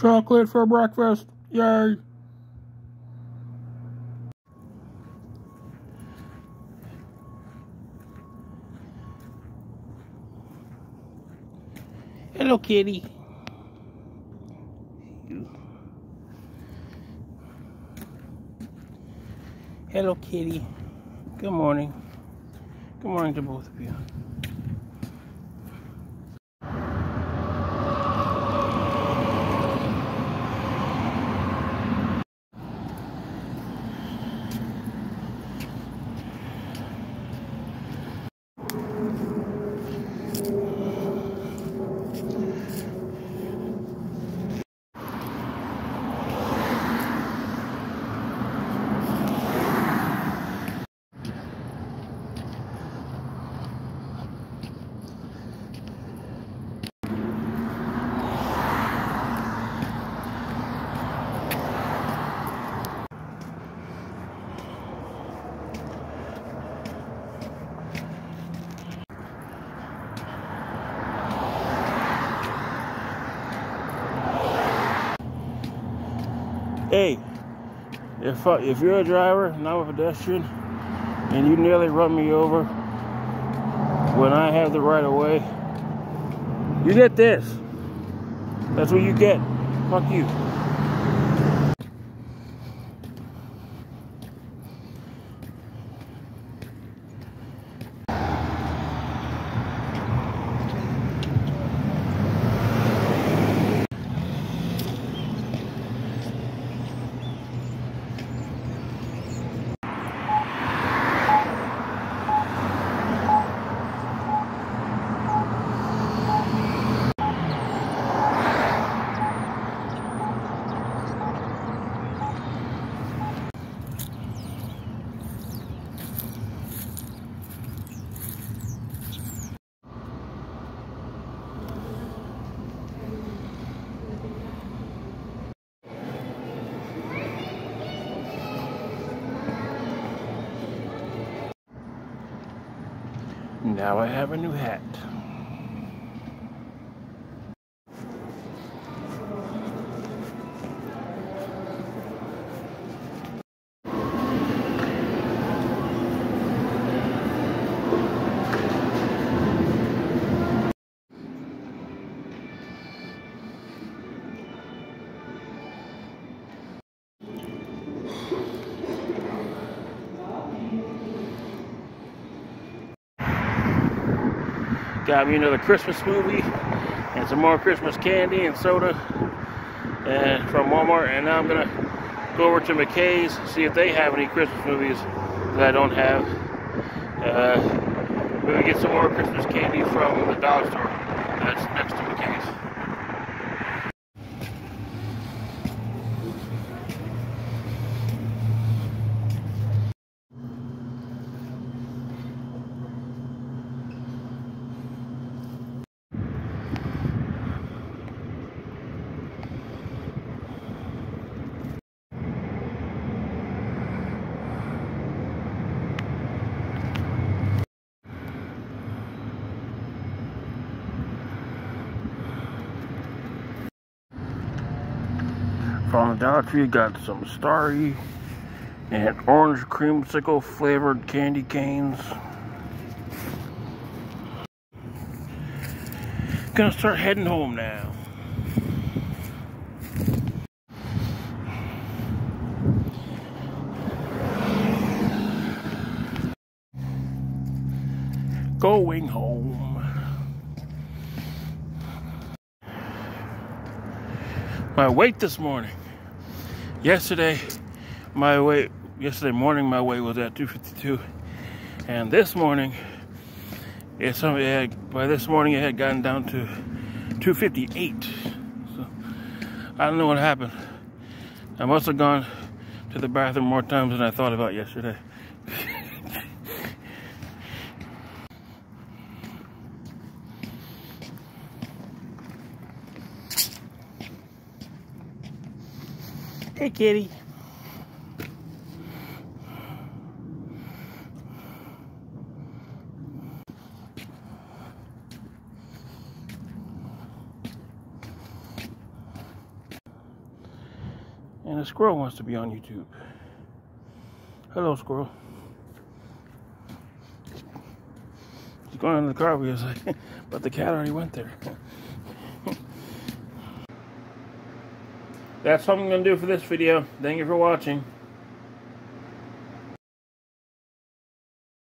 Chocolate for breakfast. Yay. Hello, kitty. Hello, kitty. Good morning. Good morning to both of you. Hey, if uh, if you're a driver, not a pedestrian, and you nearly run me over when I have the right of way, you get this. That's what you get. Fuck you. Now I have a new hat. Got me another Christmas movie and some more Christmas candy and soda and from Walmart. And now I'm gonna go over to McKay's, see if they have any Christmas movies that I don't have. Uh, gonna get some more Christmas candy from the dollar store that's next to McKay's. Tree, got some Starry and orange creamsicle flavored candy canes. Gonna start heading home now. Going home. my weight this morning. Yesterday, my weight, yesterday morning, my weight was at 252. And this morning, it had, by this morning, it had gotten down to 258. So, I don't know what happened. I must have gone to the bathroom more times than I thought about yesterday. Hey, kitty. And a squirrel wants to be on YouTube. Hello, squirrel. He's going in the car because, but the cat already went there. That's all I'm going to do for this video. Thank you for watching.